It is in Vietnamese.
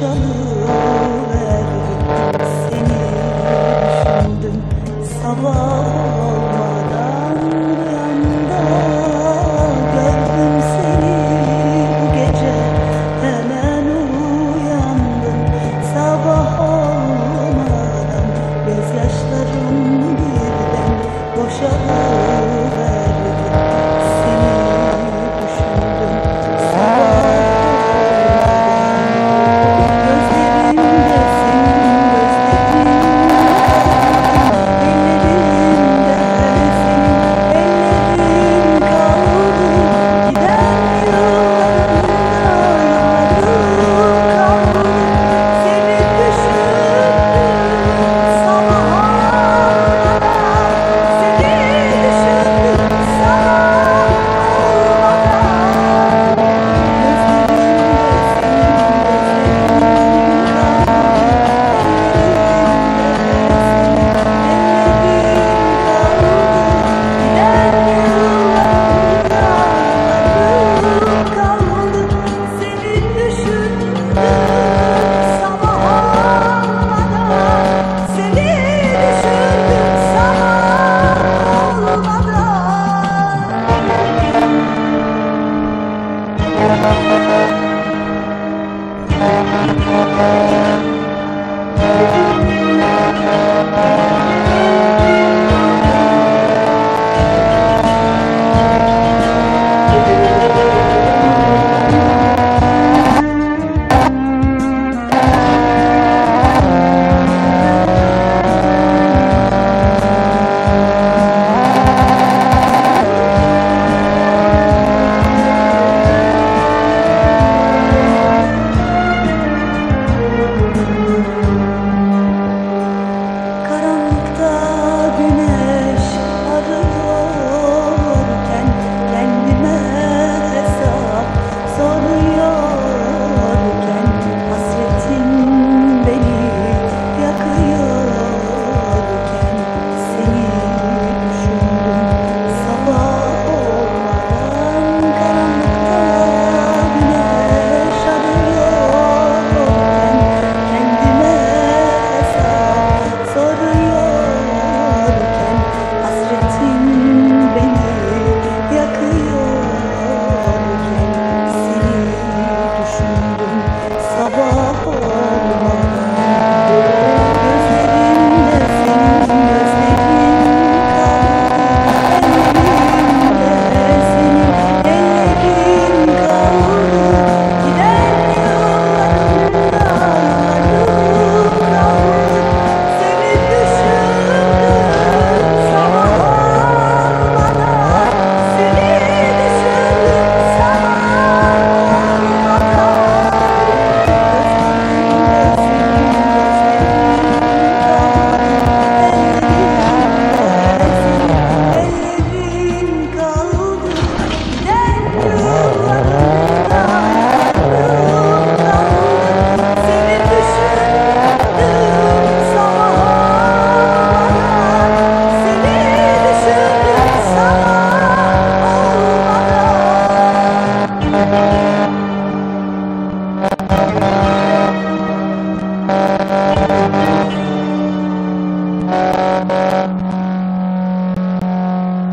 멈춰.